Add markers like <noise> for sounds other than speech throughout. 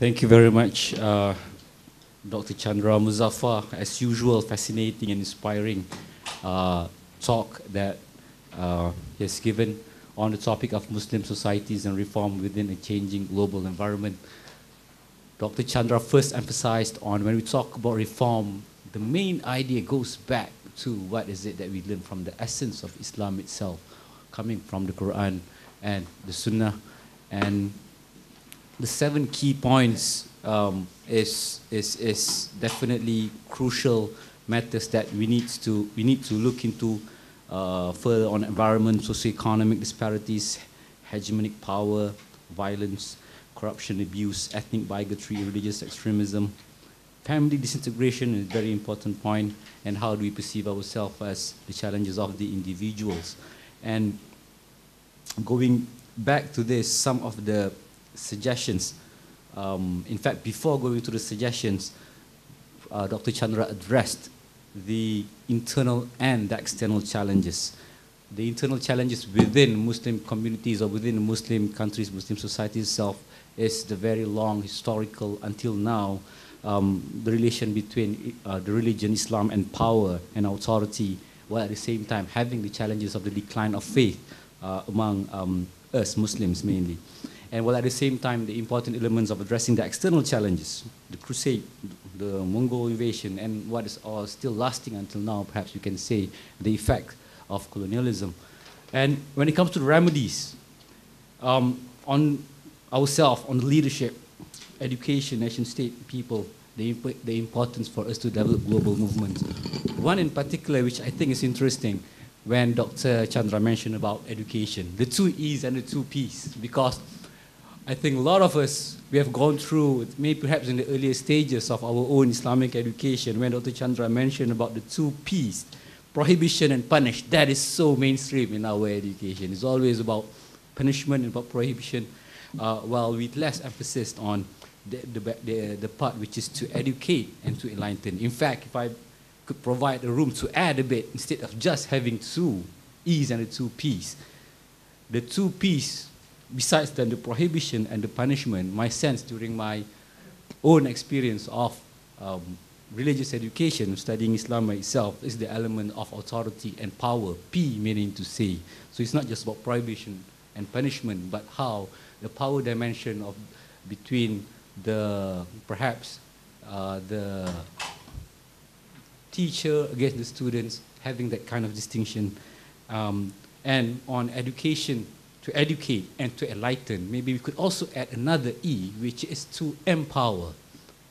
Thank you very much, uh, Dr. Chandra Muzaffar. As usual, fascinating and inspiring uh, talk that uh, he has given on the topic of Muslim societies and reform within a changing global environment. Dr. Chandra first emphasized on when we talk about reform, the main idea goes back to what is it that we learn from the essence of Islam itself, coming from the Quran and the Sunnah. And the seven key points um, is, is, is definitely crucial matters that we need to, we need to look into uh, further on environment, socioeconomic disparities, hegemonic power, violence, corruption, abuse, ethnic bigotry, religious extremism. Family disintegration is a very important point, and how do we perceive ourselves as the challenges of the individuals. And going back to this, some of the suggestions, um, in fact, before going to the suggestions, uh, Dr. Chandra addressed the internal and the external challenges. The internal challenges within Muslim communities or within Muslim countries, Muslim society itself, is the very long historical, until now, um, the relation between uh, the religion, Islam, and power and authority, while at the same time having the challenges of the decline of faith uh, among um, us Muslims mainly. And while at the same time, the important elements of addressing the external challenges, the crusade, the Mongol invasion, and what is all still lasting until now, perhaps you can say, the effect of colonialism. And when it comes to remedies, um, on ourselves, on the leadership, education, nation state, people, the, imp the importance for us to develop global movements. One in particular, which I think is interesting, when Dr. Chandra mentioned about education, the two E's and the two P's, because I think a lot of us, we have gone through, maybe perhaps in the earlier stages of our own Islamic education, when Dr. Chandra mentioned about the two P's, prohibition and punish, that is so mainstream in our education. It's always about punishment and about prohibition, uh, while with less emphasis on the, the, the, the part which is to educate and to enlighten. In fact, if I could provide a room to add a bit, instead of just having two E's and the two P's, the two P's, besides then the prohibition and the punishment, my sense during my own experience of um, religious education, studying Islam itself, is the element of authority and power, P meaning to say. So it's not just about prohibition and punishment, but how the power dimension of between the perhaps uh, the teacher against the students having that kind of distinction um, and on education to educate and to enlighten maybe we could also add another e which is to empower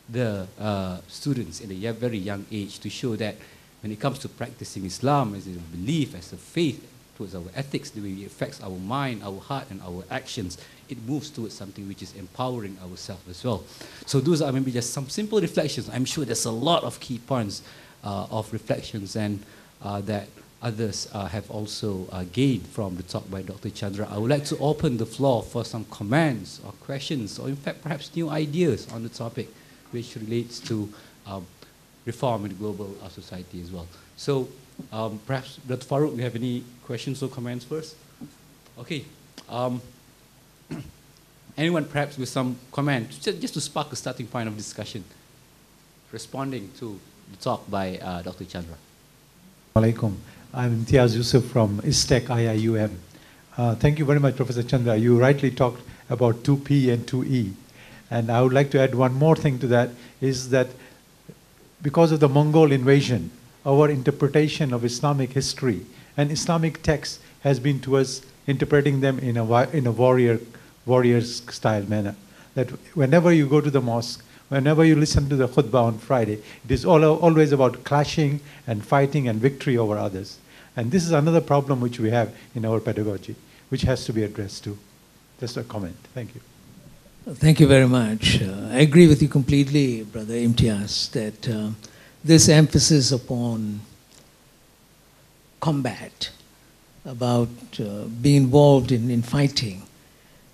the uh, students in a very young age to show that when it comes to practicing islam as a belief as a faith towards our ethics the way it affects our mind our heart and our actions it moves towards something which is empowering ourselves as well. So those are maybe just some simple reflections. I'm sure there's a lot of key points uh, of reflections and uh, that others uh, have also uh, gained from the talk by Dr. Chandra. I would like to open the floor for some comments or questions or in fact perhaps new ideas on the topic which relates to um, reform in global uh, society as well. So um, perhaps Dr. Farouk, you have any questions or comments first? Okay. Um, <clears throat> Anyone perhaps with some comment, just to spark a starting point of discussion, responding to the talk by uh, Dr. Chandra. Alaikum. I'm Imtiaz Yusuf from ISTAC IIUM. Uh, thank you very much, Professor Chandra. You rightly talked about 2P and 2E. And I would like to add one more thing to that, is that because of the Mongol invasion, our interpretation of Islamic history and Islamic texts has been towards interpreting them in a, in a warrior warriors style manner. That whenever you go to the mosque, whenever you listen to the khutbah on Friday, it is all, always about clashing and fighting and victory over others. And this is another problem which we have in our pedagogy, which has to be addressed too. Just a comment. Thank you. Thank you very much. Uh, I agree with you completely, Brother Imtiaz, that uh, this emphasis upon combat, about uh, being involved in, in fighting,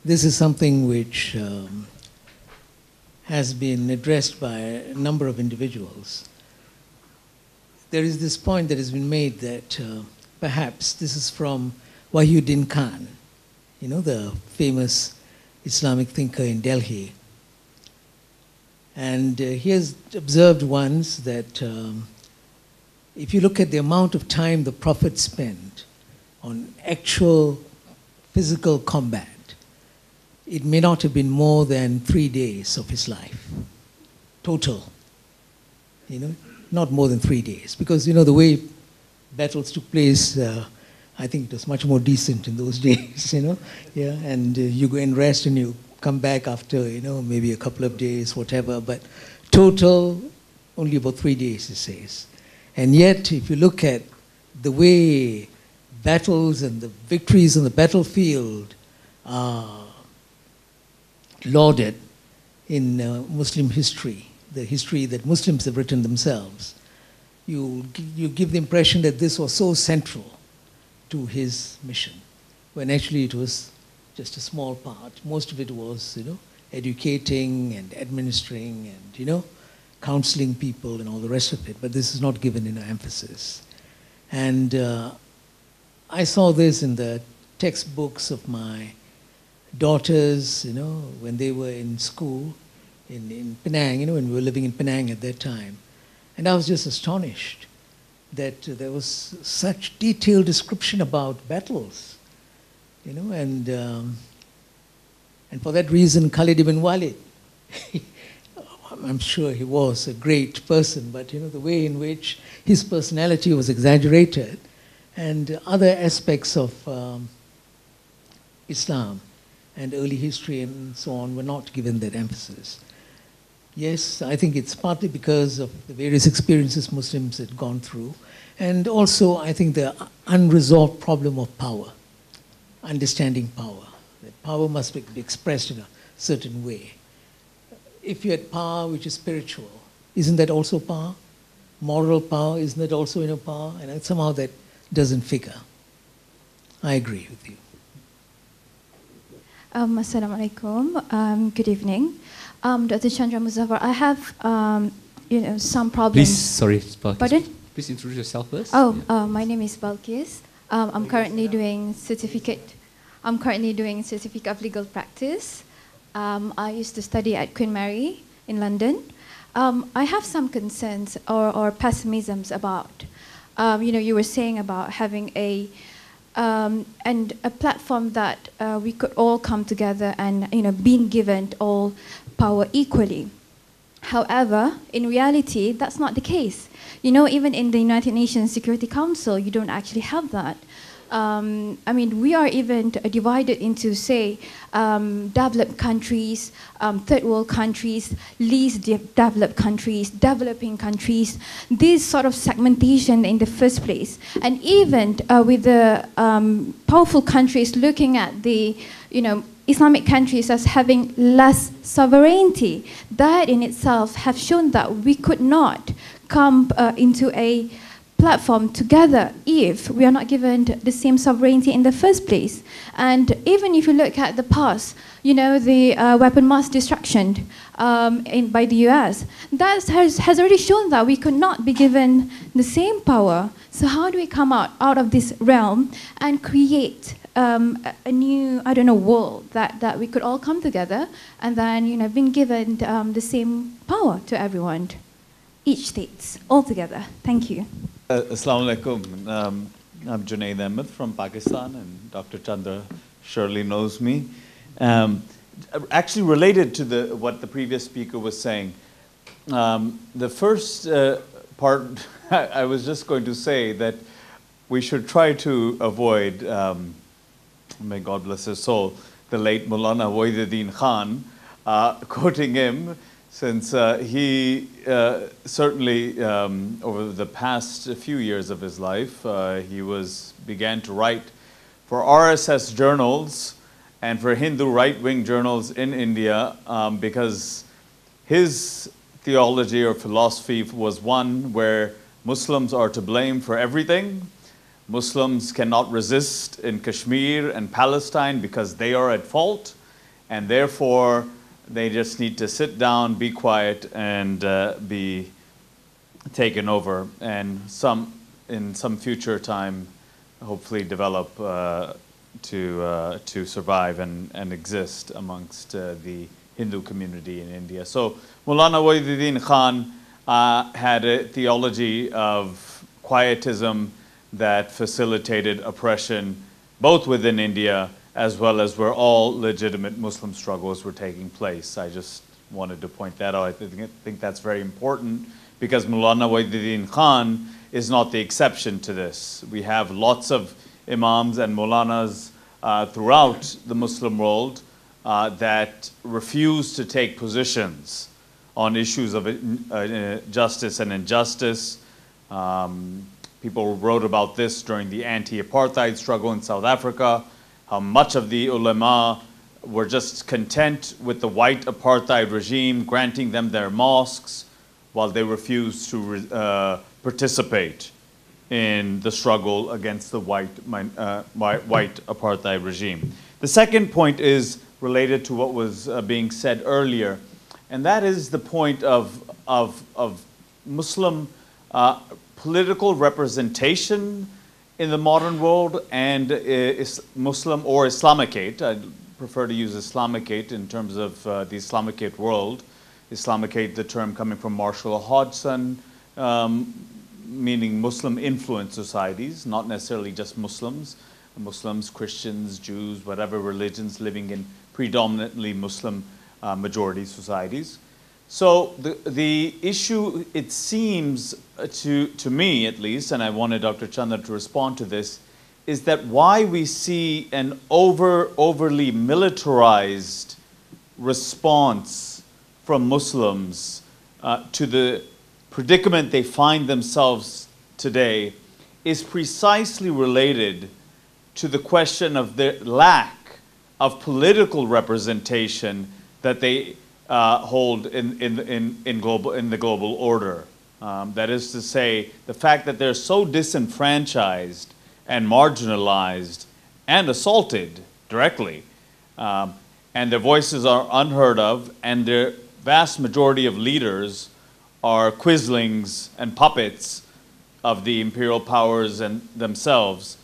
this is something which um, has been addressed by a number of individuals. There is this point that has been made that uh, perhaps this is from Wahiduddin Khan, you know, the famous Islamic thinker in Delhi. And uh, he has observed once that um, if you look at the amount of time the Prophet spent on actual physical combat, it may not have been more than three days of his life, total. You know, not more than three days. Because, you know, the way battles took place, uh, I think it was much more decent in those <laughs> days, you know. Yeah, and uh, you go and rest and you come back after, you know, maybe a couple of days, whatever. But total, only about three days, it says. And yet, if you look at the way battles and the victories on the battlefield are lauded in uh, Muslim history, the history that Muslims have written themselves, you, you give the impression that this was so central to his mission, when actually it was just a small part. Most of it was, you know, educating and administering and, you know, counseling people and all the rest of it. But this is not given enough emphasis. And uh, I saw this in the textbooks of my daughters, you know, when they were in school in, in Penang, you know, when we were living in Penang at that time. And I was just astonished that there was such detailed description about battles, you know, and, um, and for that reason, Khalid ibn Walid, <laughs> I'm sure he was a great person, but, you know, the way in which his personality was exaggerated and other aspects of um, Islam and early history and so on were not given that emphasis. Yes, I think it's partly because of the various experiences Muslims had gone through, and also I think the unresolved problem of power, understanding power. That power must be expressed in a certain way. If you had power which is spiritual, isn't that also power? Moral power, isn't that also inner power? And somehow that doesn't figure. I agree with you. Um, Assalamu alaikum. Um, good evening. Um, Dr. Chandra Muzaffar, I have um, you know, some problems. Please, sorry, Balkis. Pardon? Please introduce yourself first. Oh, Yeah. uh, my name is Balkis. Um, I'm currently doing certificate. I'm currently doing certificate of legal practice. Um, I used to study at Queen Mary in London. Um, I have some concerns or, or pessimisms about, um, you know, you were saying about having a um, and a platform that uh, we could all come together and you know being given all power equally. However, in reality, that's not the case. You know, even in the United Nations Security Council, you don't actually have that. Um, I mean, we are even divided into, say, um, developed countries, um, third world countries, least de- developed countries, developing countries. This sort of segmentation in the first place, and even uh, with the um, powerful countries looking at the, you know, Islamic countries as having less sovereignty, that in itself have shown that we could not come uh, into a platform together if we are not given the same sovereignty in the first place. And even if you look at the past, you know, the uh, weapon mass destruction um, in, by the US, that has, has already shown that we could not be given the same power. So how do we come out, out of this realm and create um, a, new, I don't know, world that, that we could all come together and then, you know, being given um, the same power to everyone, each states, all together. Thank you. Uh, Assalamu alaikum. Um, I'm Junaid Ahmed from Pakistan, and Dr. Chandra surely knows me. Um, actually, related to the, what the previous speaker was saying, um, the first uh, part, <laughs> I was just going to say that we should try to avoid, um, may God bless his soul, the late Maulana Wahiduddin Khan, uh, <laughs> quoting him since uh, he uh, certainly um, over the past few years of his life uh, he was began to write for RSS journals and for Hindu right-wing journals in India um, because his theology or philosophy was one where Muslims are to blame for everything. Muslims cannot resist in Kashmir and Palestine because they are at fault, and therefore they just need to sit down, be quiet, and uh, be taken over. And some, in some future time, hopefully develop uh, to, uh, to survive and, and exist amongst uh, the Hindu community in India. So Maulana Wahiduddin Khan uh, had a theology of quietism that facilitated oppression both within India as well as where all legitimate Muslim struggles were taking place. I just wanted to point that out. I think, I think that's very important because Maulana Wahiduddin Khan is not the exception to this. We have lots of imams and maulanas uh, throughout the Muslim world uh, that refuse to take positions on issues of uh, justice and injustice. Um, people wrote about this during the anti-apartheid struggle in South Africa, how much of the ulama were just content with the white apartheid regime granting them their mosques while they refused to uh, participate in the struggle against the white, uh, white, apartheid regime. The second point is related to what was uh, being said earlier, and that is the point of, of, of Muslim uh, political representation in the modern world and uh, Muslim or Islamicate. I prefer to use Islamicate in terms of uh, the Islamicate world. Islamicate, the term coming from Marshall Hodgson, um, meaning Muslim influenced societies, not necessarily just Muslims, Muslims, Christians, Jews, whatever religions living in predominantly Muslim uh, majority societies. So the, the issue, it seems to, to me at least, and I wanted Dr. Chandra to respond to this, is that why we see an over, overly militarized response from Muslims uh, to the predicament they find themselves today is precisely related to the question of the lack of political representation that they uh, hold in, in, in, in, global, in the global order. Um, that is to say, the fact that they're so disenfranchised and marginalized and assaulted directly, um, and their voices are unheard of, and their vast majority of leaders are quislings and puppets of the imperial powers and themselves,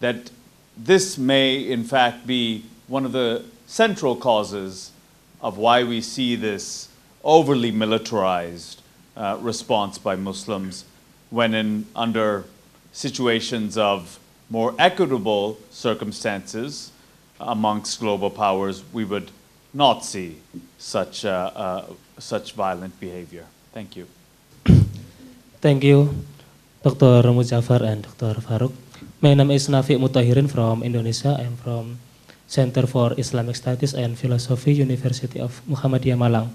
that this may in fact be one of the central causes of why we see this overly militarized uh, response by Muslims when in under situations of more equitable circumstances amongst global powers, we would not see such, uh, uh, such violent behavior. Thank you. Thank you, Dr. Muzaffar and Dr. Farouk. My name is Nafi Mutahirin from Indonesia. I'm from Center for Islamic Studies and Philosophy, University of Muhammadiyah Malang.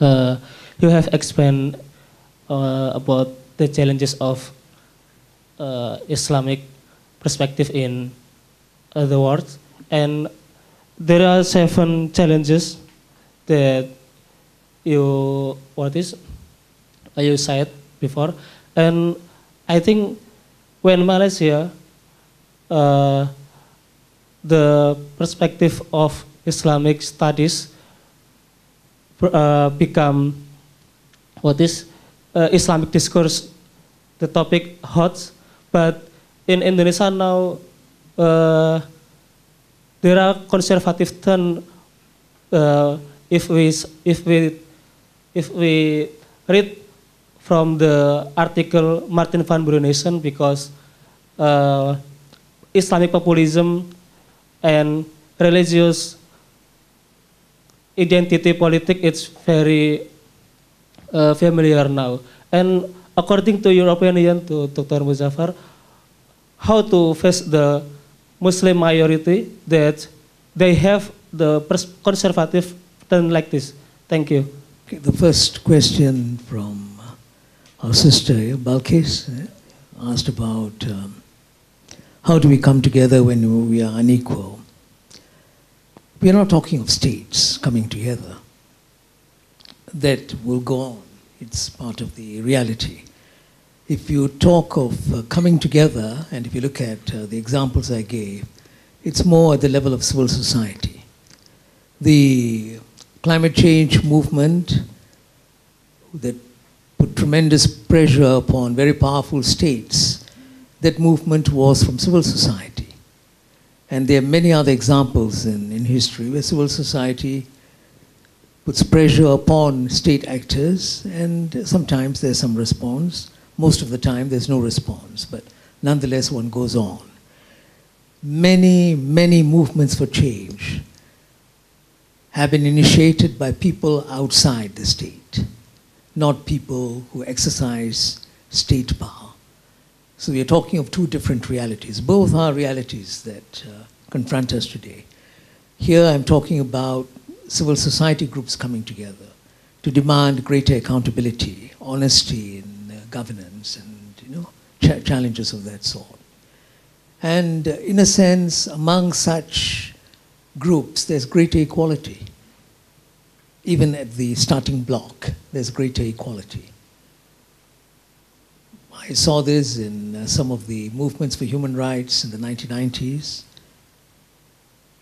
Uh, you have explained uh, about the challenges of uh, Islamic perspective in uh, the world, and there are seven challenges that you what is you said before, and I think when Malaysia, uh, the perspective of Islamic studies uh, become what is uh, Islamic discourse, the topic hot, but in Indonesia now uh, there are conservative turn uh, if we if we if we read from the article Martin van Bruinessen because uh, Islamic populism and religious identity politics it's very uh, familiar now. And according to your opinion, to Dr. Muzaffar, how to face the Muslim majority that they have the conservative turn like this? Thank you. Okay, the first question from our sister Balkis eh, asked about um, how do we come together when we are unequal. We are not talking of states coming together. That will go on. It's part of the reality. If you talk of uh, coming together, and if you look at uh, the examples I gave, it's more at the level of civil society. The climate change movement that put tremendous pressure upon very powerful states. That movement was from civil society. And there are many other examples in, in history where civil society puts pressure upon state actors, and sometimes there's some response. Most of the time, there's no response, but nonetheless, one goes on. Many, many movements for change have been initiated by people outside the state, not people who exercise state power. So we are talking of two different realities. Both are realities that uh, confront us today. Here I'm talking about civil society groups coming together to demand greater accountability, honesty in uh, governance, and you know, cha- challenges of that sort. And uh, in a sense, among such groups, there's greater equality. Even at the starting block, there's greater equality. I saw this in uh, some of the movements for human rights in the 1990s,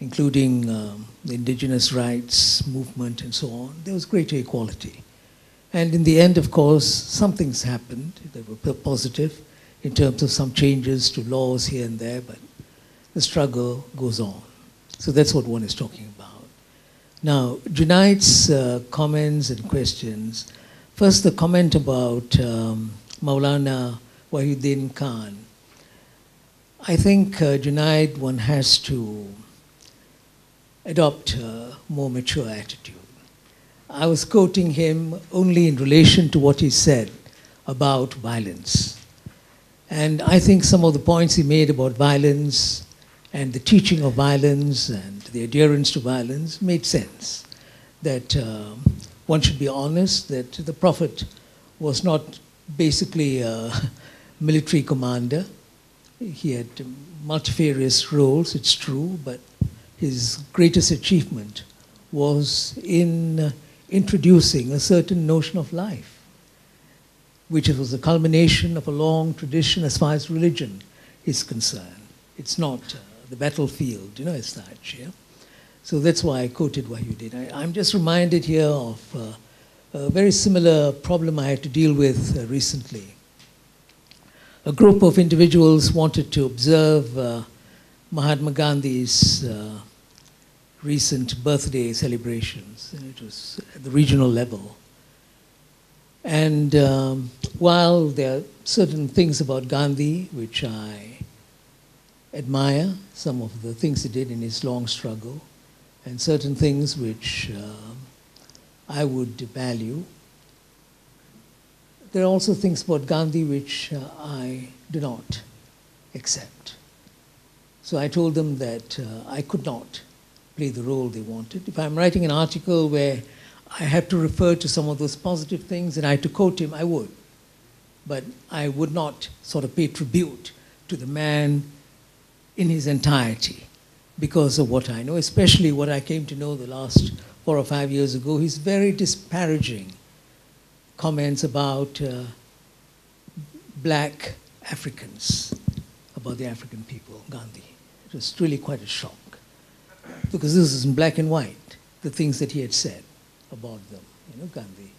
including um, the indigenous rights movement and so on. There was greater equality. And in the end, of course, some things happened that were positive in terms of some changes to laws here and there, but the struggle goes on. So that's what one is talking about. Now, Junaid's uh, comments and questions. First, the comment about um, Maulana Wahiduddin Khan. I think, uh, Junaid, one has to adopt a more mature attitude. I was quoting him only in relation to what he said about violence. And I think some of the points he made about violence and the teaching of violence and the adherence to violence made sense. That uh, one should be honest, that the Prophet was not basically a <laughs> military commander. He had multifarious roles, it's true, but his greatest achievement was in introducing a certain notion of life, which was the culmination of a long tradition as far as religion is concerned. It's not uh, the battlefield, you know, as such. Yeah? So that's why I quoted Wahiduddin. I, I'm just reminded here of uh, a very similar problem I had to deal with uh, recently. A group of individuals wanted to observe uh, Mahatma Gandhi's uh, recent birthday celebrations, and it was at the regional level. And um, while there are certain things about Gandhi which I admire, some of the things he did in his long struggle, and certain things which uh, I would value, there are also things about Gandhi which uh, I do not accept. So I told them that uh, I could not play the role they wanted. If I'm writing an article where I have to refer to some of those positive things and I had to quote him, I would. But I would not sort of pay tribute to the man in his entirety because of what I know, especially what I came to know the last four or five years ago. his very disparaging comments about uh, black Africans, about the African people, Gandhi. It was really quite a shock because this is in black and white, the things that he had said about them, you know, Gandhi.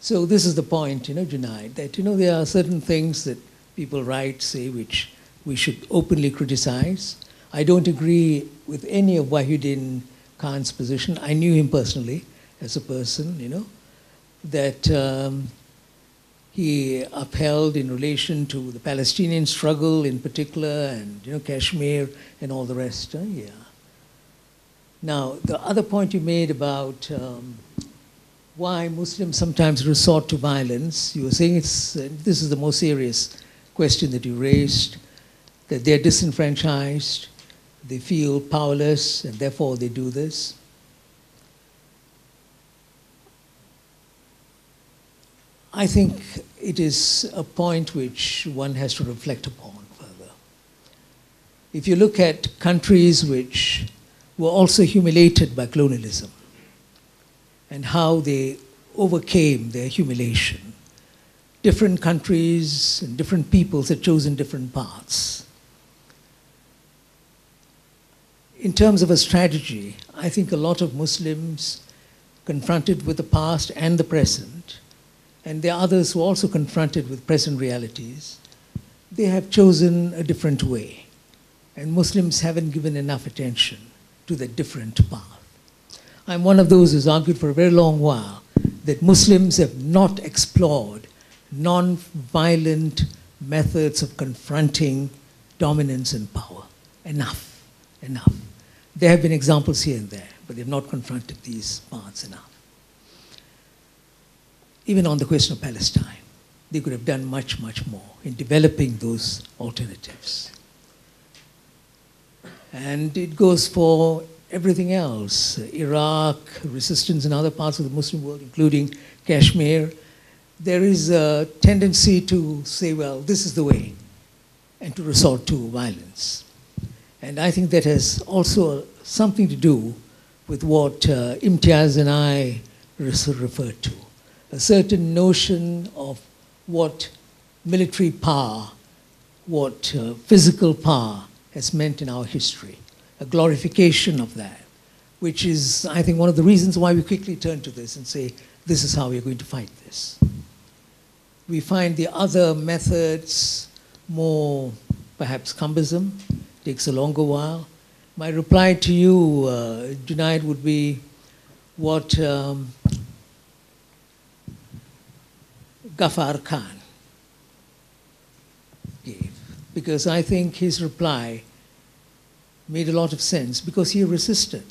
So this is the point, you know, Junaid, that, you know, there are certain things that people write, say, which we should openly criticize. I don't agree with any of Wahiduddin Khan's position. I knew him personally as a person, you know, that um, he upheld in relation to the Palestinian struggle in particular and, you know, Kashmir and all the rest. Uh, yeah. Now, the other point you made about um, why Muslims sometimes resort to violence, you were saying it's, uh, this is the most serious question that you raised, that they're disenfranchised, they feel powerless, and therefore they do this. I think it is a point which one has to reflect upon further. If you look at countries which were also humiliated by colonialism and how they overcame their humiliation, different countries and different peoples had chosen different paths. In terms of a strategy, I think a lot of Muslims confronted with the past and the present and there are others who are also confronted with present realities, they have chosen a different way. And Muslims haven't given enough attention to the different path. I'm one of those who's argued for a very long while that Muslims have not explored non-violent methods of confronting dominance and power. Enough, enough. There have been examples here and there, but they've not confronted these parts enough. Even on the question of Palestine, they could have done much, much more in developing those alternatives. And it goes for everything else Iraq, resistance in other parts of the Muslim world, including Kashmir. There is a tendency to say, well, this is the way, and to resort to violence. And I think that has also something to do with what uh, Imtiaz and I referred to. A certain notion of what military power, what uh, physical power has meant in our history, a glorification of that, which is, I think, one of the reasons why we quickly turn to this and say, this is how we're going to fight this. We find the other methods more perhaps cumbersome, takes a longer while. My reply to you, uh, Junaid, would be what um, Ghaffar Khan gave because I think his reply made a lot of sense because he resisted.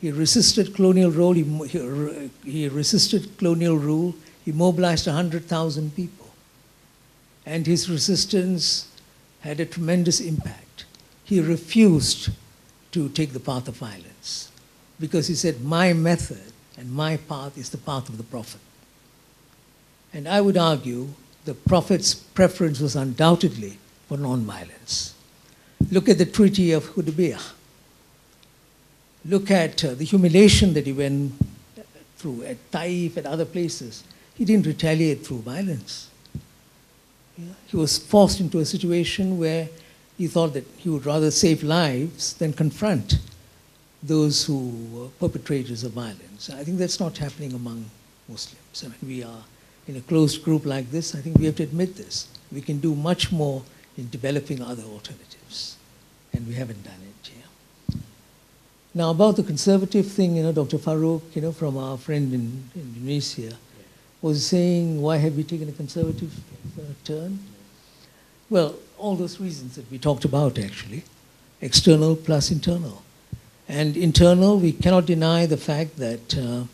He resisted colonial rule, he, he, he resisted colonial rule, he mobilized 100,000 people. And his resistance had a tremendous impact. He refused to take the path of violence because he said, My method and my path is the path of the Prophet. And I would argue the Prophet's preference was undoubtedly for nonviolence. Look at the Treaty of Hudaybiyah. Look at uh, the humiliation that he went through at Taif and other places. He didn't retaliate through violence. Yeah? He was forced into a situation where he thought that he would rather save lives than confront those who were perpetrators of violence. I think that's not happening among Muslims. I mean, we are in a closed group like this. I think we have to admit this. We can do much more in developing other alternatives. And we haven't done it here. Now, about the conservative thing, you know, Dr. Farouk, you know, from our friend in, in Indonesia, was saying, why have we taken a conservative uh, turn? Well, all those reasons that we talked about, actually external plus internal. And internal, we cannot deny the fact that uh,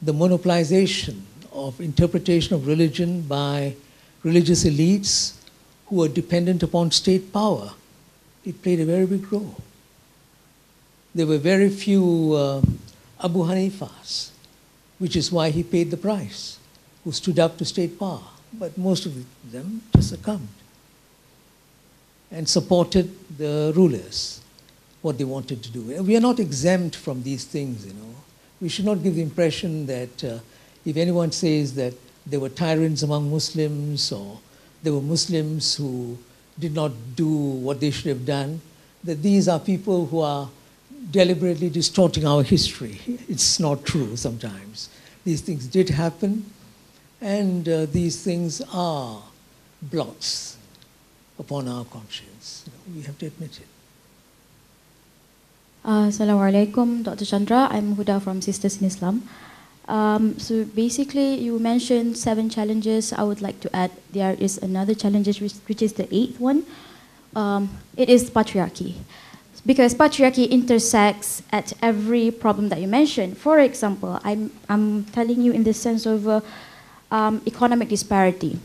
the monopolization of interpretation of religion by religious elites who are dependent upon state power. It played a very big role. There were very few uh, Abu Hanifas, which is why he paid the price, who stood up to state power. But most of them just succumbed and supported the rulers, what they wanted to do. We are not exempt from these things, you know. We should not give the impression that uh, if anyone says that there were tyrants among Muslims or there were Muslims who did not do what they should have done, that these are people who are deliberately distorting our history. <laughs> It's not true sometimes. These things did happen, and uh, these things are blots upon our conscience. We have to admit it. Uh, Assalamu alaikum, Dr. Chandra. I'm Huda from Sisters in Islam. Um, so basically, you mentioned seven challenges. I would like to add there is another challenge, which, which is the eighth one. Um, it is patriarchy. Because patriarchy intersects at every problem that you mentioned. For example, I'm, I'm telling you in the sense of uh, um, economic disparity.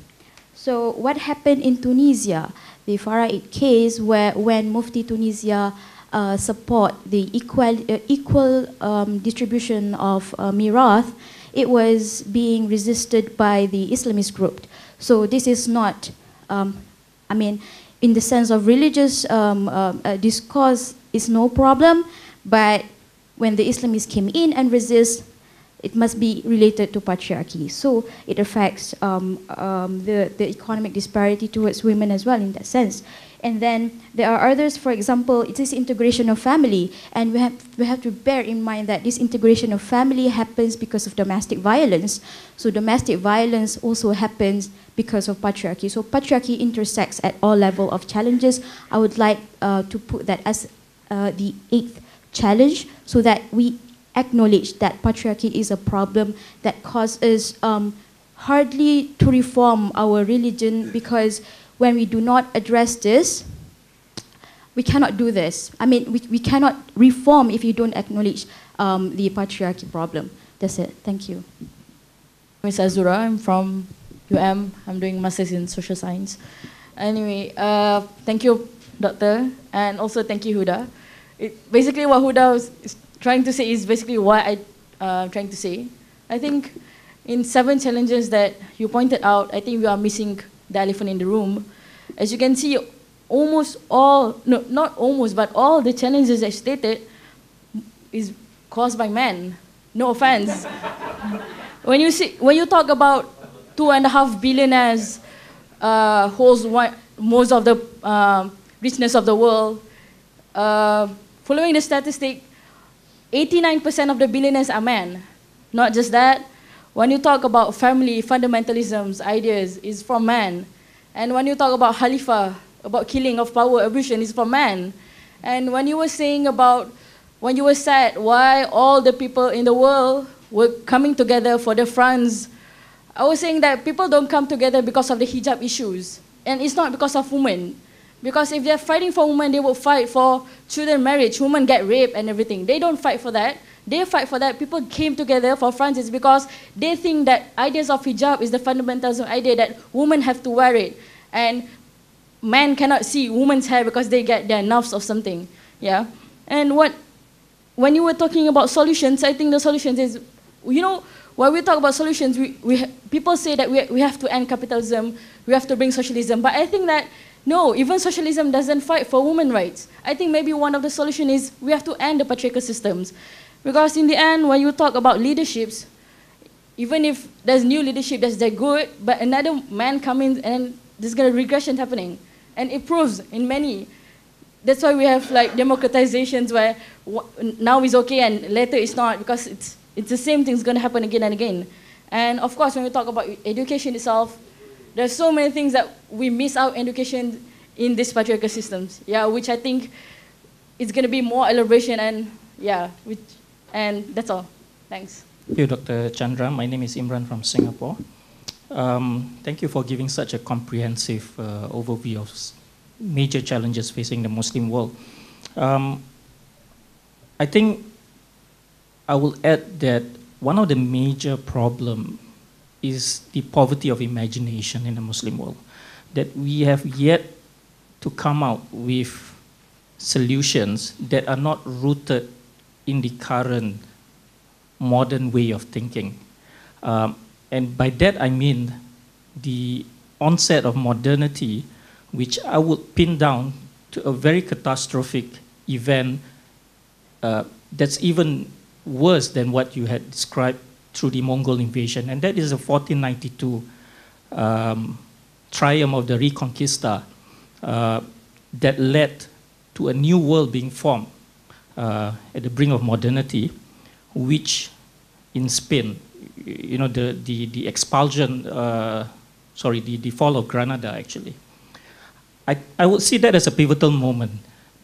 So what happened in Tunisia, the Farah 8 case, where when Mufti Tunisia uh, support the equal, uh, equal um, distribution of uh, mirath, it was being resisted by the Islamist group. So this is not, um, I mean, in the sense of religious um, uh, uh, discourse is no problem, but when the Islamists came in and resist, it must be related to patriarchy. So it affects um, um, the, the economic disparity towards women as well in that sense. And then there are others, for example, it is integration of family. And we have, we have to bear in mind that this integration of family happens because of domestic violence. So domestic violence also happens because of patriarchy. So patriarchy intersects at all level of challenges. I would like uh, to put that as uh, the eighth challenge so that we acknowledge that patriarchy is a problem that causes um, hardly to reform our religion because when we do not address this, we cannot do this. I mean, we, we cannot reform if you don't acknowledge um, the patriarchy problem. That's it. Thank you. Miss Azura. I'm from UM. I'm doing masters in social science. Anyway, uh, thank you, doctor, and also thank you, Huda. It, basically, what Huda was is trying to say is basically what I, uh, I'm trying to say. I think in seven challenges that you pointed out, I think we are missing the elephant in the room. As you can see, almost all, no, not almost, but all the challenges I stated is caused by men. No offense. <laughs> when you see, when you talk about two and a half billionaires uh, holds one, most of the um, richness of the world, uh, following the statistic, 89% of the billionaires are men. Not just that, when you talk about family fundamentalisms, ideas, is from men. And when you talk about Khalifa, about killing of power, abortion, is from men. And when you were saying about, when you were sad, why all the people in the world were coming together for the France, I was saying that people don't come together because of the hijab issues. And it's not because of women. Because if they're fighting for women, they will fight for children marriage, women get raped and everything. They don't fight for that. They fight for that. People came together for Francis because they think that ideas of hijab is the fundamental idea that women have to wear it. And men cannot see women's hair because they get their nerves or something. Yeah. And what when you were talking about solutions, I think the solutions is, you know, when we talk about solutions, we, we, people say that we, we have to end capitalism, we have to bring socialism. But I think that no, even socialism doesn't fight for women rights. I think maybe one of the solutions is we have to end the patriarchal systems. Because in the end, when you talk about leaderships, even if there's new leadership that's that good, but another man comes in and there's gonna regression happening. And it proves in many. That's why we have like democratizations where now is okay and later it's not because it's, it's the same thing's gonna happen again and again. And of course, when we talk about education itself, there's so many things that we miss out education in these patriarchal systems. Yeah, which I think is going to be more elaboration and yeah, which, and that's all. Thanks. Thank you, Dr. Chandra. My name is Imran from Singapore. Um, thank you for giving such a comprehensive uh, overview of major challenges facing the Muslim world. Um, I think I will add that one of the major problems is the poverty of imagination in the Muslim world. That we have yet to come out with solutions that are not rooted in the current modern way of thinking. Um, and by that I mean the onset of modernity, which I would pin down to a very catastrophic event uh, that's even worse than what you had described through the Mongol invasion, and that is the 1492 um, triumph of the Reconquista uh, that led to a new world being formed uh, at the brink of modernity, which in Spain, you know, the, the, the expulsion, uh, sorry, the, the fall of Granada actually. I, I would see that as a pivotal moment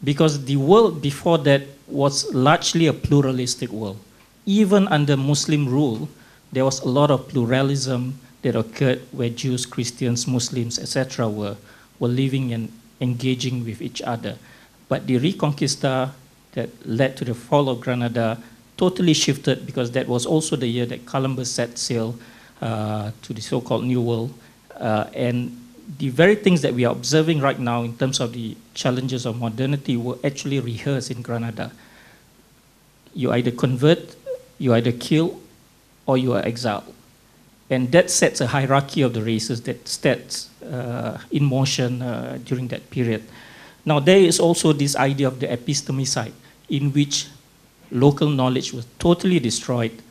because the world before that was largely a pluralistic world even under Muslim rule, there was a lot of pluralism that occurred where Jews, Christians, Muslims, etc., were, were living and engaging with each other. But the Reconquista that led to the fall of Granada totally shifted because that was also the year that Columbus set sail uh, to the so called New World. Uh, and the very things that we are observing right now in terms of the challenges of modernity were actually rehearsed in Granada. You either convert you either kill or you are exiled. And that sets a hierarchy of the races that sets uh, in motion uh, during that period. Now, there is also this idea of the epistemicide, in which local knowledge was totally destroyed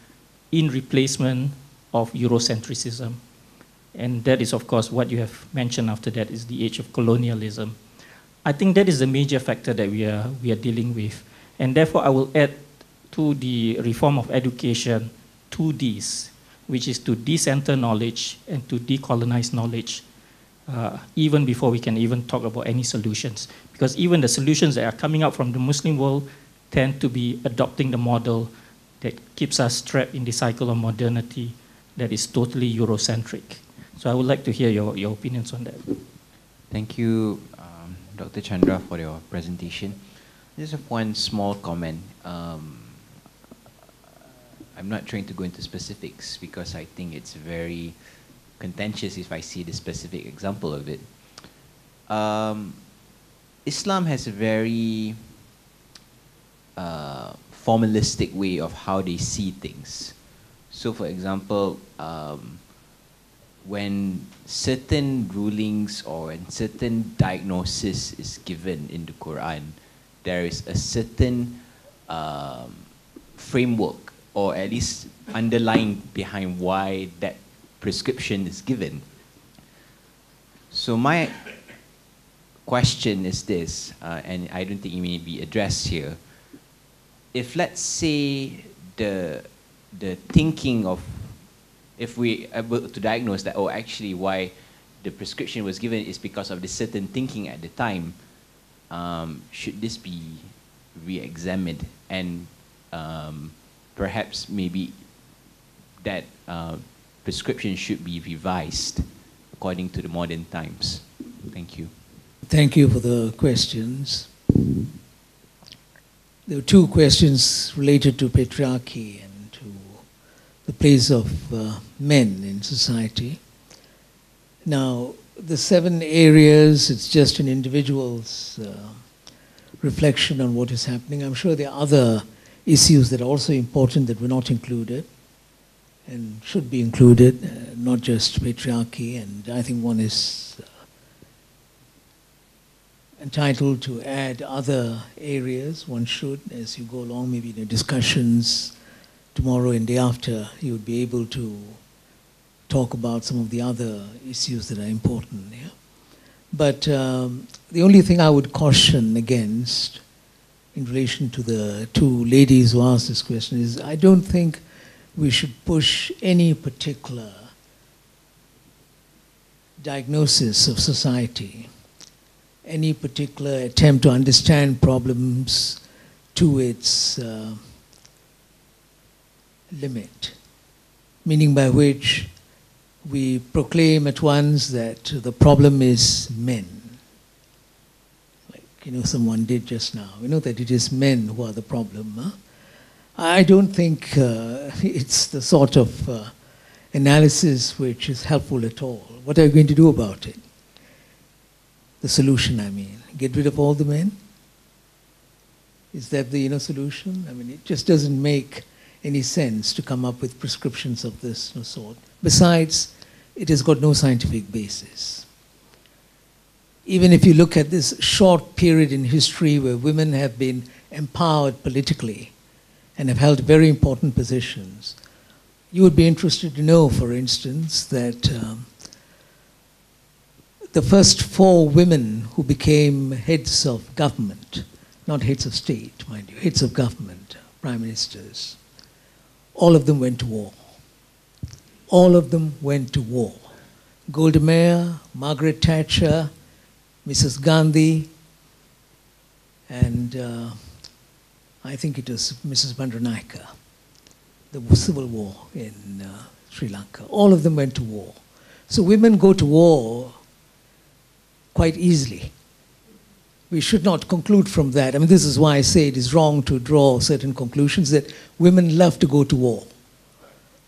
in replacement of Eurocentricism. And that is, of course, what you have mentioned after that is the age of colonialism. I think that is the major factor that we are, we are dealing with. And therefore, I will add to the reform of education two Ds, which is to decenter knowledge and to decolonize knowledge, uh, even before we can even talk about any solutions. Because even the solutions that are coming out from the Muslim world tend to be adopting the model that keeps us trapped in the cycle of modernity that is totally Eurocentric. So I would like to hear your, your opinions on that. Thank you, um, Dr. Chandra, for your presentation. Just have one small comment. Um, I'm not trying to go into specifics because I think it's very contentious if I see the specific example of it. Um, Islam has a very uh, formalistic way of how they see things. So, for example, um, when certain rulings or when certain diagnosis is given in the Quran, there is a certain um, framework or at least underlying behind why that prescription is given. So my question is this, uh, and I don't think it may be addressed here. If let's say the the thinking of if we able to diagnose that oh actually why the prescription was given is because of the certain thinking at the time, um, should this be re-examined and um, perhaps maybe that uh, prescription should be revised according to the modern times? Thank you. Thank you for the questions. There were two questions related to patriarchy and to the place of uh, men in society. Now, the seven areas, it's just an individual's uh, reflection on what is happening. I'm sure there are other issues that are also important that were not included and should be included, uh, not just patriarchy. And I think one is uh, entitled to add other areas. One should, as you go along, maybe in the discussions tomorrow and day after, you would be able to talk about some of the other issues that are important. Yeah? But um, the only thing I would caution against in relation to the two ladies who asked this question is I don't think we should push any particular diagnosis of society, any particular attempt to understand problems to its uh, limit, meaning by which we proclaim at once that the problem is men. You know, someone did just now. We know that it is men who are the problem. Huh? I don't think uh, <laughs> it's the sort of uh, analysis which is helpful at all. What are you going to do about it? The solution, I mean. Get rid of all the men? Is that the inner solution? I mean, it just doesn't make any sense to come up with prescriptions of this sort. Besides, it has got no scientific basis. Even if you look at this short period in history where women have been empowered politically and have held very important positions, you would be interested to know, for instance, that um, the first four women who became heads of government, not heads of state, mind you, heads of government, prime ministers, all of them went to war. All of them went to war. Golda Meir, Margaret Thatcher, Mrs. Gandhi, and uh, I think it was Mrs. Bandaranaike, the civil war in uh, Sri Lanka. All of them went to war. So women go to war quite easily. We should not conclude from that. I mean, this is why I say it is wrong to draw certain conclusions that women love to go to war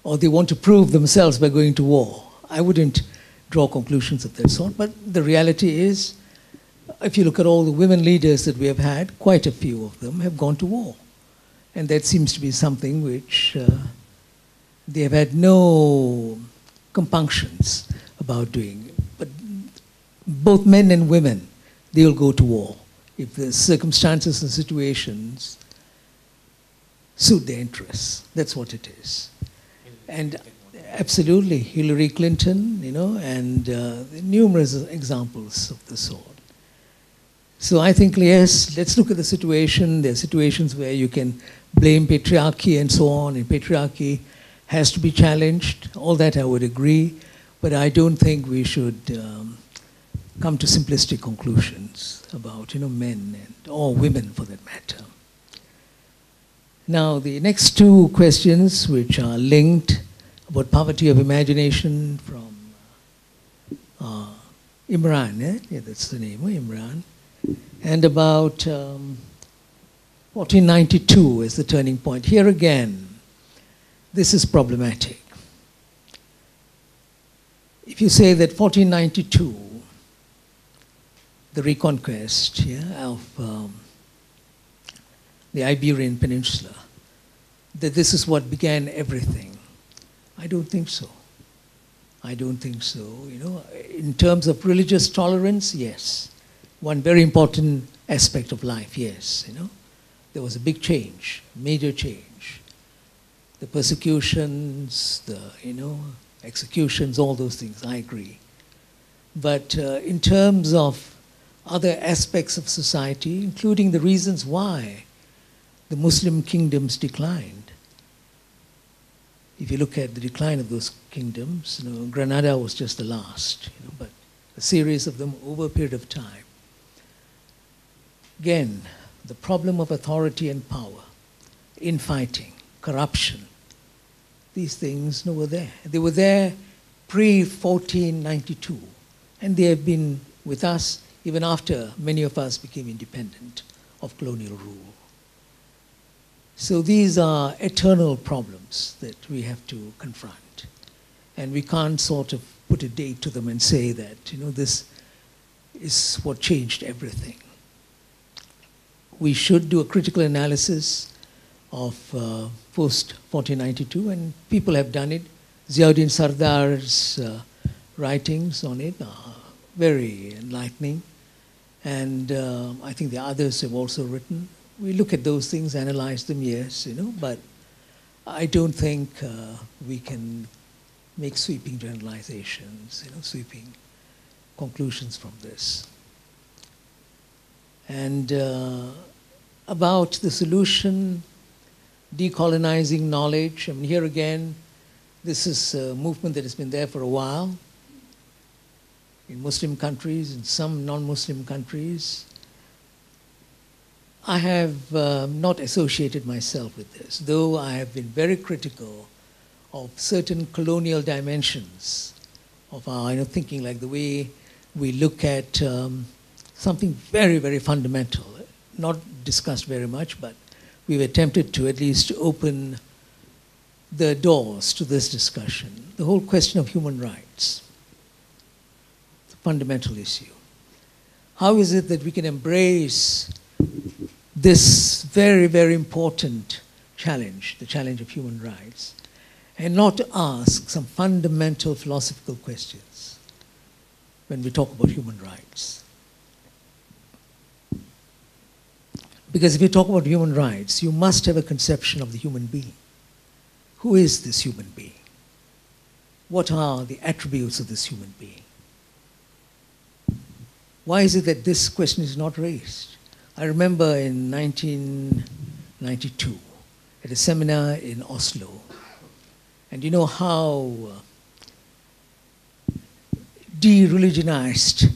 or they want to prove themselves by going to war. I wouldn't draw conclusions of that sort, but the reality is if you look at all the women leaders that we have had, quite a few of them have gone to war. And that seems to be something which uh, they have had no compunctions about doing. But both men and women, they will go to war if the circumstances and situations suit their interests. That's what it is. And absolutely, Hillary Clinton, you know, and uh, numerous examples of the sort. So I think, yes, let's look at the situation. There are situations where you can blame patriarchy and so on, and patriarchy has to be challenged. All that I would agree, but I don't think we should um, come to simplistic conclusions about, you know, men and or women for that matter. Now, the next two questions, which are linked about poverty of imagination from uh, Imran, eh? yeah, that's the name, Imran, and about um, 1492 is the turning point. Here again, this is problematic. If you say that 1492, the reconquest yeah, of um, the Iberian Peninsula, that this is what began everything. I don't think so. I don't think so. You know, in terms of religious tolerance, yes. One very important aspect of life, yes. You know, there was a big change, major change. The persecutions, the you know executions, all those things. I agree. But uh, in terms of other aspects of society, including the reasons why the Muslim kingdoms declined. If you look at the decline of those kingdoms, you know, Granada was just the last, you know, but a series of them over a period of time. Again, the problem of authority and power, infighting, corruption, these things were there. They were there pre 1492, and they have been with us even after many of us became independent of colonial rule. So these are eternal problems that we have to confront. And we can't sort of put a date to them and say that, you know, this is what changed everything. We should do a critical analysis of uh, post 1492, and people have done it. Ziauddin Sardar's uh, writings on it are very enlightening. And uh, I think the others have also written. We look at those things, analyze them, yes, you know, but I don't think uh, we can make sweeping generalizations, you know, sweeping conclusions from this. And uh, about the solution, decolonizing knowledge, I mean, here again, this is a movement that has been there for a while in Muslim countries, in some non-Muslim countries. I have uh, not associated myself with this, though I have been very critical of certain colonial dimensions of our you know, thinking, like the way we look at um, something very, very fundamental, not discussed very much, but we've attempted to at least open the doors to this discussion. The whole question of human rights the fundamental issue. How is it that we can embrace this very, very important challenge, the challenge of human rights, and not ask some fundamental philosophical questions when we talk about human rights? Because if you talk about human rights, you must have a conception of the human being. Who is this human being? What are the attributes of this human being? Why is it that this question is not raised? I remember in 1992 at a seminar in Oslo, and you know how uh, de-religionized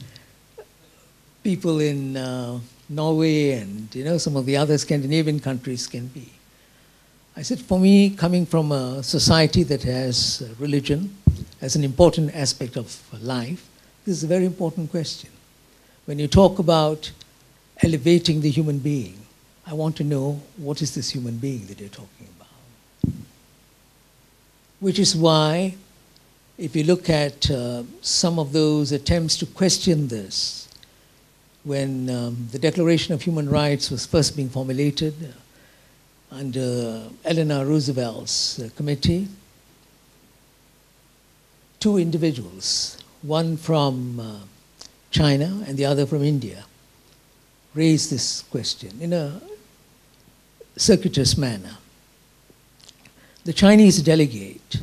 people in uh, Norway and you know some of the other Scandinavian countries can be. I said, for me, coming from a society that has religion as an important aspect of life, this is a very important question. When you talk about elevating the human being, I want to know what is this human being that you're talking about. Which is why, if you look at uh, some of those attempts to question this, when um, the Declaration of Human Rights was first being formulated uh, under Eleanor Roosevelt's uh, committee, two individuals, one from uh, China and the other from India, raised this question in a circuitous manner. The Chinese delegate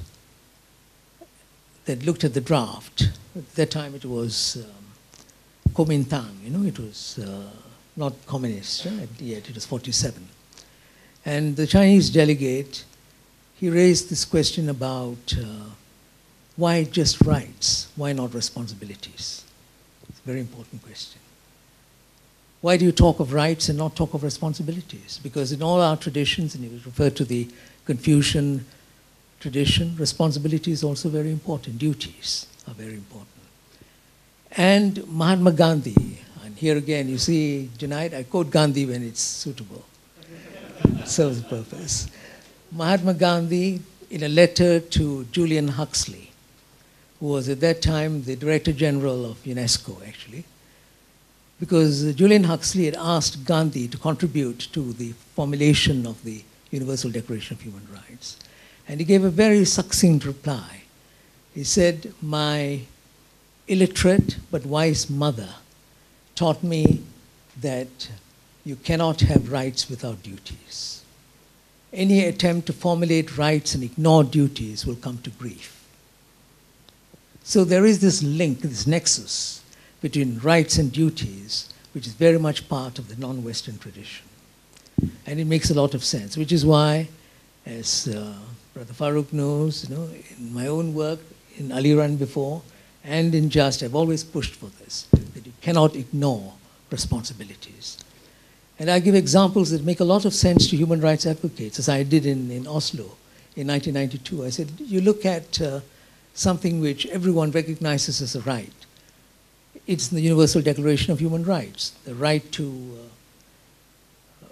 that looked at the draft, at that time it was um, Kuomintang, you know, it was uh, not communist right? yet, it was 47. And the Chinese delegate, he raised this question about uh, why just rights, why not responsibilities? It's a very important question. Why do you talk of rights and not talk of responsibilities? Because in all our traditions, and you refer to the Confucian tradition, responsibility is also very important. Duties are very important. And Mahatma Gandhi, and here again you see, tonight I quote Gandhi when it's suitable, serves the purpose. Mahatma Gandhi, in a letter to Julian Huxley, who was at that time the Director General of UNESCO, actually, because Julian Huxley had asked Gandhi to contribute to the formulation of the Universal Declaration of Human Rights. And he gave a very succinct reply. He said, My illiterate but wise mother taught me that you cannot have rights without duties. Any attempt to formulate rights and ignore duties will come to grief. So there is this link, this nexus between rights and duties, which is very much part of the non Western tradition. And it makes a lot of sense, which is why, as uh, Brother Farouk knows, you know, in my own work, in Aliran before, and in Just, I've always pushed for this, that you cannot ignore responsibilities. And I give examples that make a lot of sense to human rights advocates, as I did in, in Oslo in 1992. I said, you look at uh, something which everyone recognizes as a right. It's the Universal Declaration of Human Rights, the right to uh,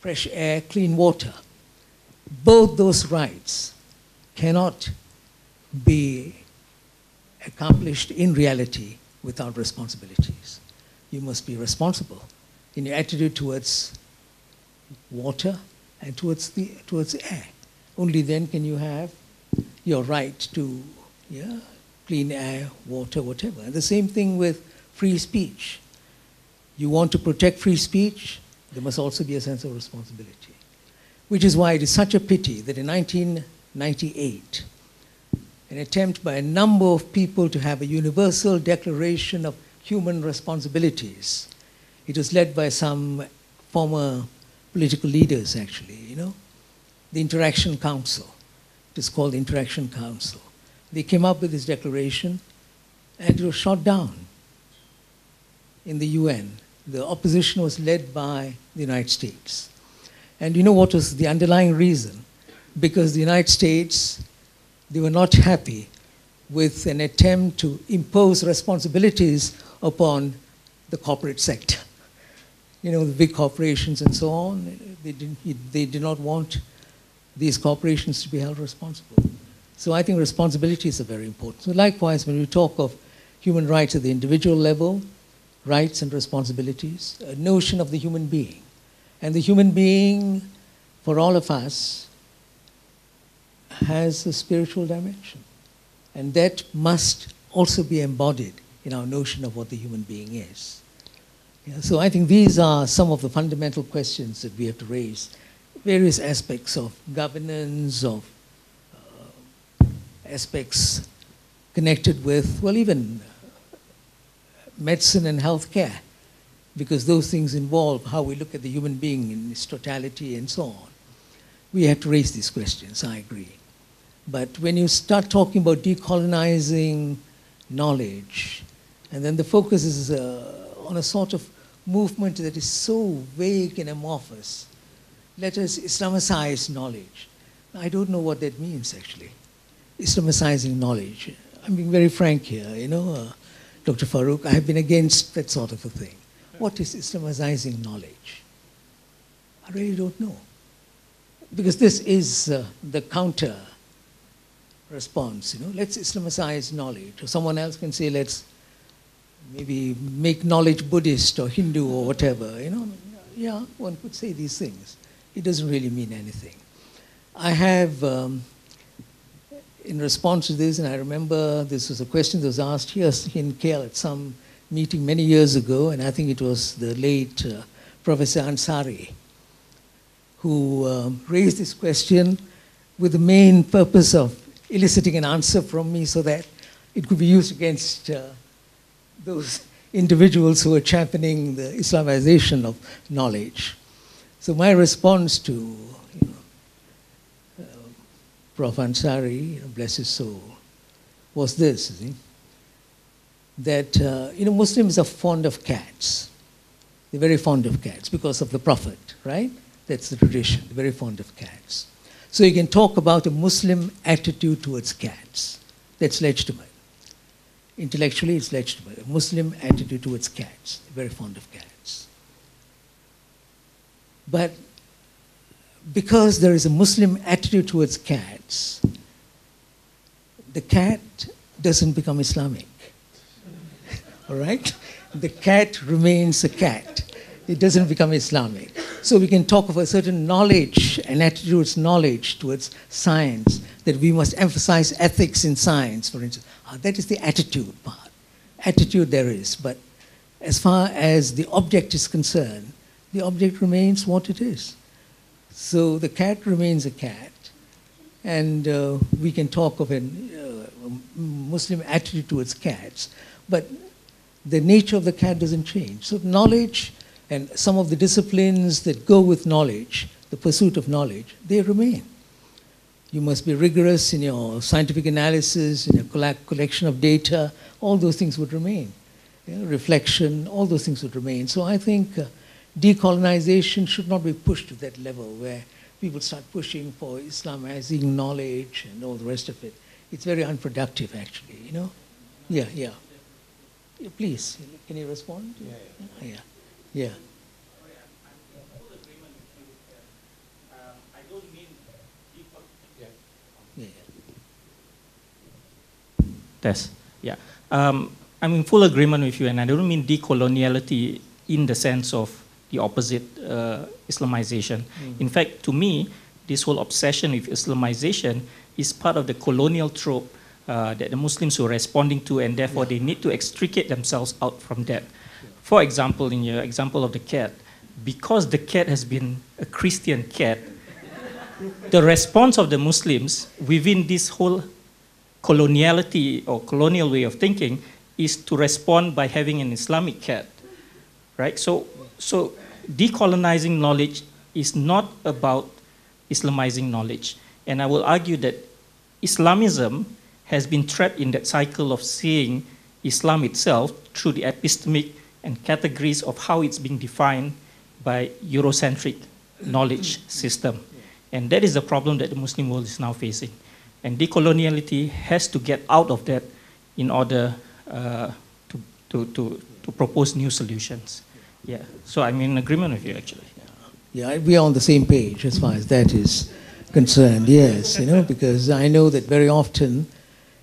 fresh air, clean water. Both those rights cannot be accomplished in reality without responsibilities. You must be responsible in your attitude towards water and towards the towards air. Only then can you have your right to yeah, clean air, water, whatever. And the same thing with free speech. You want to protect free speech, there must also be a sense of responsibility. Which is why it is such a pity that in 1998, an attempt by a number of people to have a universal declaration of human responsibilities. It was led by some former political leaders, actually, you know. The Interaction Council. It is called the Interaction Council. They came up with this declaration and it was shot down in the UN. The opposition was led by the United States. And you know what was the underlying reason? Because the United States they were not happy with an attempt to impose responsibilities upon the corporate sector. You know, the big corporations and so on, they, didn't, they did not want these corporations to be held responsible. So I think responsibilities are very important. So likewise, when we talk of human rights at the individual level, rights and responsibilities, a notion of the human being. And the human being, for all of us, has a spiritual dimension. And that must also be embodied in our notion of what the human being is. Yeah, so I think these are some of the fundamental questions that we have to raise. Various aspects of governance, of uh, aspects connected with, well, even medicine and healthcare, because those things involve how we look at the human being in its totality and so on. We have to raise these questions, I agree. But when you start talking about decolonizing knowledge, and then the focus is uh, on a sort of movement that is so vague and amorphous, let us Islamicize knowledge. I don't know what that means actually. Islamicizing knowledge. I'm being very frank here, you know, uh, Dr. Farouk, I have been against that sort of a thing. What is Islamicizing knowledge? I really don't know. Because this is uh, the counter response. You know, let's Islamicize knowledge. Or someone else can say, let's maybe make knowledge Buddhist or Hindu or whatever. You know, yeah, one could say these things. It doesn't really mean anything. I have, um, in response to this, and I remember this was a question that was asked here in KL at some meeting many years ago, and I think it was the late uh, Professor Ansari who um, raised this question with the main purpose of eliciting an answer from me so that it could be used against uh, those individuals who are championing the Islamization of knowledge. So my response to you know, uh, Prof. Ansari, you know, bless his soul, was this, that uh, you know Muslims are fond of cats. They're very fond of cats because of the Prophet, right? That's the tradition. They're very fond of cats. So you can talk about a Muslim attitude towards cats. That's legitimate. Intellectually, it's legitimate. A Muslim attitude towards cats. Very fond of cats. But because there is a Muslim attitude towards cats, the cat doesn't become Islamic. <laughs> All right? The cat remains a cat. It doesn't become Islamic. So we can talk of a certain knowledge and attitudes knowledge, towards science, that we must emphasize ethics in science, for instance. Ah, that is the attitude part. Attitude there is. But as far as the object is concerned, the object remains what it is. So the cat remains a cat, and uh, we can talk of a uh, Muslim attitude towards cats, but the nature of the cat doesn't change. So knowledge and some of the disciplines that go with knowledge, the pursuit of knowledge, they remain. You must be rigorous in your scientific analysis, in your collection of data, all those things would remain. You know, reflection, all those things would remain. So I think uh, decolonization should not be pushed to that level where people start pushing for Islamizing knowledge and all the rest of it. It's very unproductive, actually, you know? Yeah, yeah. yeah please, can you respond? Yeah, yeah. yeah. Yeah. Test. Yeah. Um, I'm in full agreement with you, and I don't mean decoloniality in the sense of the opposite uh, Islamization. Mm. In fact, to me, this whole obsession with Islamization is part of the colonial trope uh, that the Muslims were responding to, and therefore yeah. they need to extricate themselves out from that. For example, in your example of the cat, because the cat has been a Christian cat, the response of the Muslims within this whole coloniality or colonial way of thinking is to respond by having an Islamic cat, right? So, so decolonizing knowledge is not about Islamizing knowledge. And I will argue that Islamism has been trapped in that cycle of seeing Islam itself through the epistemic and categories of how it's being defined by Eurocentric knowledge system. And that is the problem that the Muslim world is now facing. And decoloniality has to get out of that in order uh, to, to, to, to propose new solutions. Yeah, so I'm in agreement with you actually. Yeah, we are on the same page as far as that is concerned, yes, you know, because I know that very often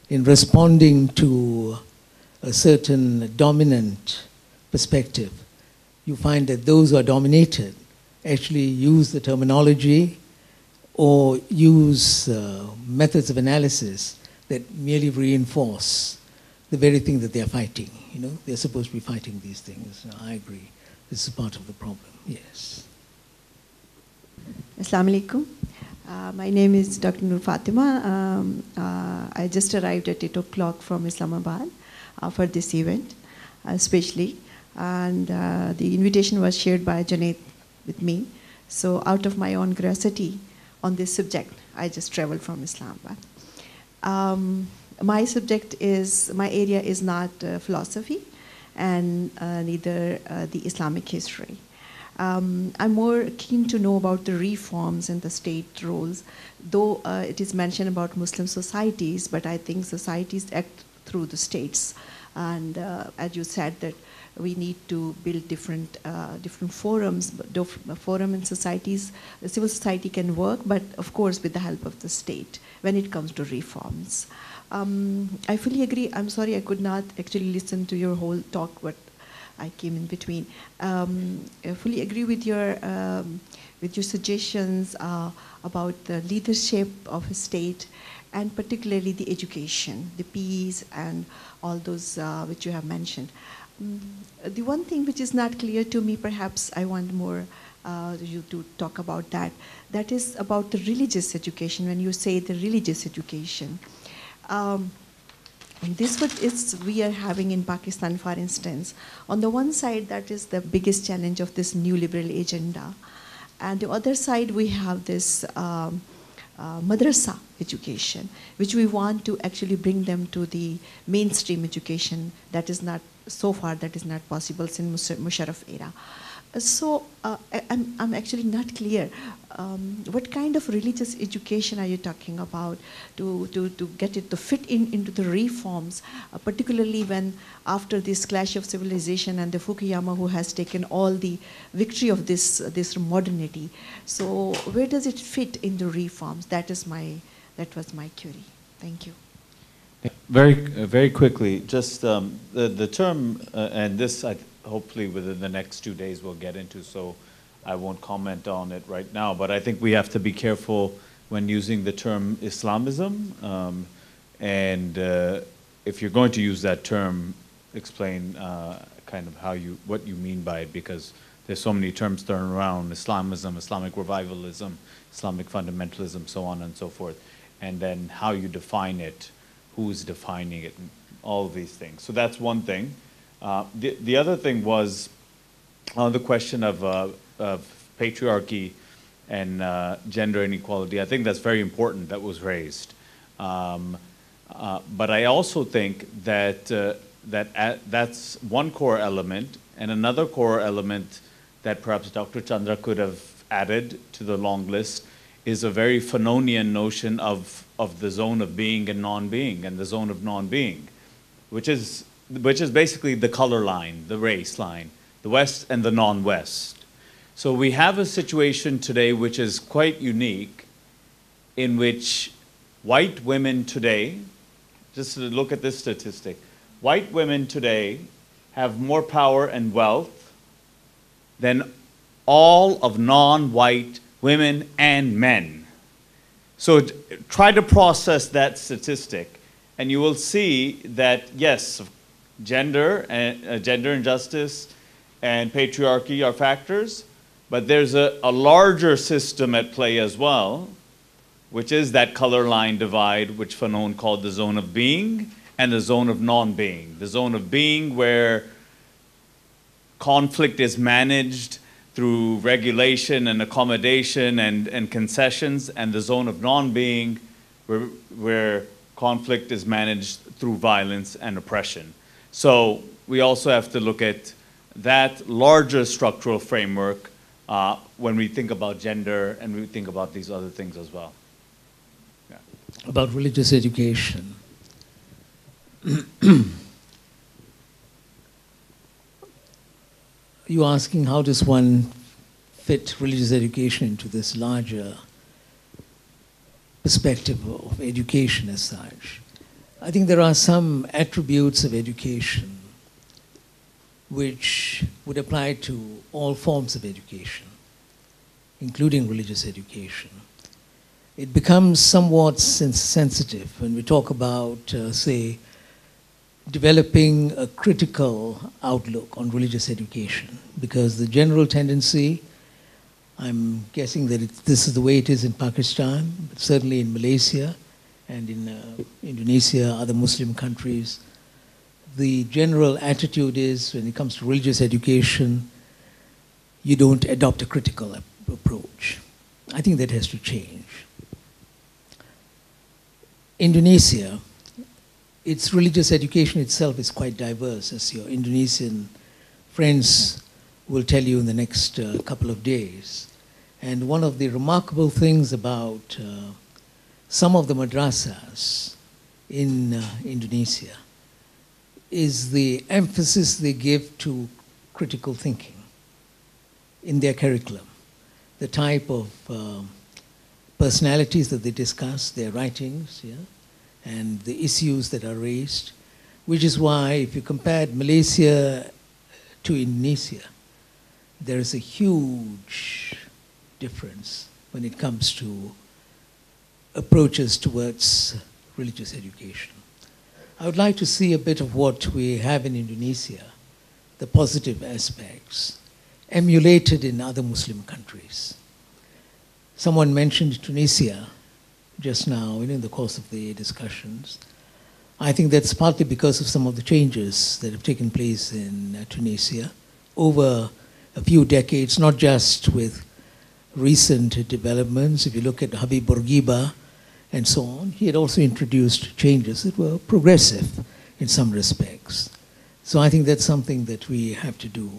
in responding to a certain dominant perspective, you find that those who are dominated actually use the terminology or use uh, methods of analysis that merely reinforce the very thing that they're fighting. You know, they're supposed to be fighting these things. I agree. This is part of the problem, yes. Assalamu alaikum. Uh, my name is Dr. Nur Fatima. Um, uh, I just arrived at 8 o'clock from Islamabad uh, for this event, especially. And uh, the invitation was shared by Janet with me. So out of my own curiosity, on this subject. I just traveled from Islamabad. Um, my subject is, my area is not uh, philosophy and uh, neither uh, the Islamic history. Um, I'm more keen to know about the reforms and the state roles, though uh, it is mentioned about Muslim societies, but I think societies act through the states. And uh, as you said, that we need to build different uh, different forums, forum and societies. Civil society can work, but of course with the help of the state when it comes to reforms. Um, I fully agree. I'm sorry I could not actually listen to your whole talk, but I came in between. Um, I fully agree with your um, with your suggestions uh, about the leadership of a state, and particularly the education, the peace, and all those uh, which you have mentioned. Mm, the one thing which is not clear to me, perhaps I want more uh, you to talk about that. That is about the religious education. When you say the religious education, um, and this what is we are having in Pakistan, for instance. On the one side, that is the biggest challenge of this new liberal agenda, and the other side we have this. Um, uh, madrasa education, which we want to actually bring them to the mainstream education that is not so far that is not possible since Musharraf era. So uh, I, I'm, I'm actually not clear. Um, what kind of religious education are you talking about to, to, to get it to fit in into the reforms, uh, particularly when after this clash of civilization and the Fukuyama who has taken all the victory of this, this modernity. So where does it fit in the reforms? That is my, that was my query. Thank you. Very, very quickly, just um, the, the term, uh, and this I, hopefully within the next two days we'll get into, so I won't comment on it right now, but I think we have to be careful when using the term Islamism. Um, and uh, if you're going to use that term, explain uh, kind of how you, what you mean by it, because there's so many terms thrown around, Islamism, Islamic revivalism, Islamic fundamentalism, so on and so forth. And then how you define it, who's defining it, all these things. So that's one thing. Uh, the, the other thing was on the question of uh, of patriarchy and uh, gender inequality. I think that's very important that was raised. Um, uh, but I also think that, uh, that that's one core element, and another core element that perhaps Dr. Chandra could have added to the long list is a very Fanonian notion of, of the zone of being and non-being, and the zone of non-being, which is, which is basically the color line, the race line, the West and the non-West. So we have a situation today which is quite unique in which white women today, just look at this statistic, white women today have more power and wealth than all of non-white women and men. So try to process that statistic and you will see that yes, gender and uh, gender injustice and patriarchy are factors, but there's a, a larger system at play as well, which is that color line divide, which Fanon called the zone of being and the zone of non-being. The zone of being where conflict is managed through regulation and accommodation and, and concessions, and the zone of non-being where, where conflict is managed through violence and oppression. So we also have to look at that larger structural framework uh, when we think about gender and we think about these other things as well. Yeah. About religious education. <clears throat> You're asking how does one fit religious education into this larger perspective of education as such. I think there are some attributes of education which would apply to all forms of education, including religious education. It becomes somewhat sensitive when we talk about, uh, say, developing a critical outlook on religious education, because the general tendency, I'm guessing that this is the way it is in Pakistan, certainly in Malaysia and in uh, Indonesia, other Muslim countries, the general attitude is when it comes to religious education, you don't adopt a critical approach. I think that has to change. Indonesia, its religious education itself is quite diverse, as your Indonesian friends will tell you in the next uh, couple of days. And one of the remarkable things about uh, some of the madrasas in uh, Indonesia is the emphasis they give to critical thinking in their curriculum, the type of uh, personalities that they discuss, their writings, yeah, and the issues that are raised, which is why if you compared Malaysia to Indonesia, there is a huge difference when it comes to approaches towards religious education. I would like to see a bit of what we have in Indonesia, the positive aspects, emulated in other Muslim countries. Someone mentioned Tunisia just now in the course of the discussions. I think that's partly because of some of the changes that have taken place in uh, Tunisia over a few decades, not just with recent developments. If you look at Habib Bourguiba, and so on. He had also introduced changes that were progressive in some respects. So I think that's something that we have to do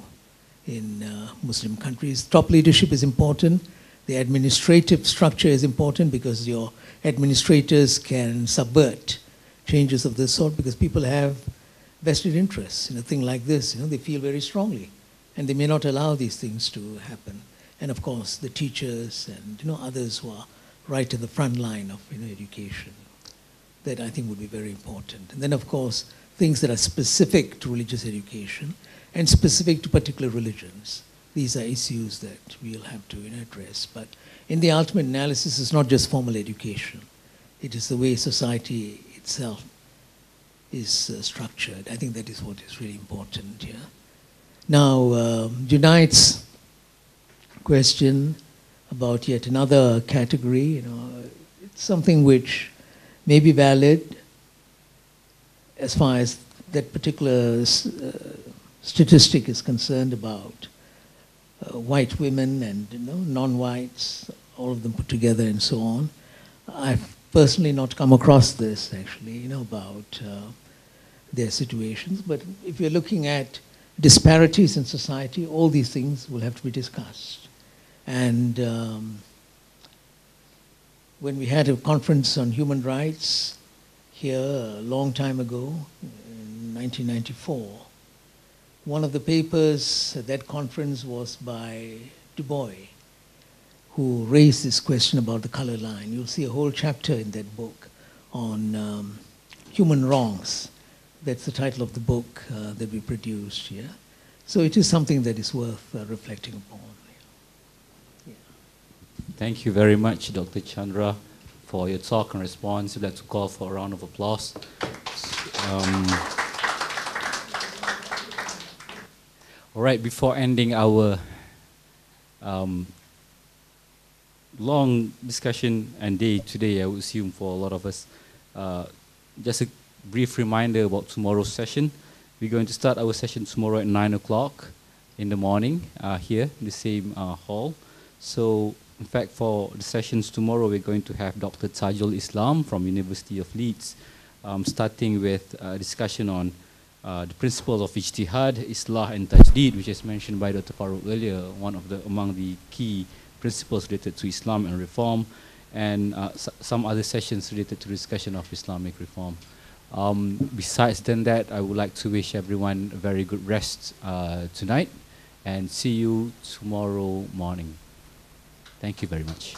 in uh, Muslim countries. Top leadership is important. The administrative structure is important because your administrators can subvert changes of this sort because people have vested interests in a thing like this. You know, they feel very strongly, and they may not allow these things to happen. And of course, the teachers and you know others who are right in the front line of you know education, that I think would be very important. And then, of course, things that are specific to religious education and specific to particular religions. These are issues that we'll have to address. But in the ultimate analysis, it's not just formal education. It is the way society itself is uh, structured. I think that is what is really important here. Now, uh, Junaid's question about yet another category, you know, it's something which may be valid as far as that particular uh, statistic is concerned about white women and you know, non-whites, all of them put together and so on. I've personally not come across this actually, you know, about uh, their situations. But if you're looking at disparities in society, all these things will have to be discussed. And um, when we had a conference on human rights here a long time ago, in 1994, one of the papers at that conference was by Du Bois, who raised this question about the color line. You'll see a whole chapter in that book on um, human wrongs. That's the title of the book uh, that we produced here. So it is something that is worth uh, reflecting upon. Thank you very much, Dr. Chandra, for your talk and response. I'd like to call for a round of applause. Um, all right, before ending our um, long discussion and day today, I would assume for a lot of us, uh, just a brief reminder about tomorrow's session. We're going to start our session tomorrow at 9 o'clock in the morning uh, here in the same uh, hall. So, in fact, for the sessions tomorrow, we're going to have Dr. Tajul Islam from University of Leeds, um, starting with a discussion on uh, the principles of ijtihad, islah, and tajdeed, which is mentioned by Dr. Farouk earlier, one of the among the key principles related to Islam and reform, and uh, some other sessions related to discussion of Islamic reform. Um, besides than that, I would like to wish everyone a very good rest uh, tonight, and see you tomorrow morning. Thank you very much.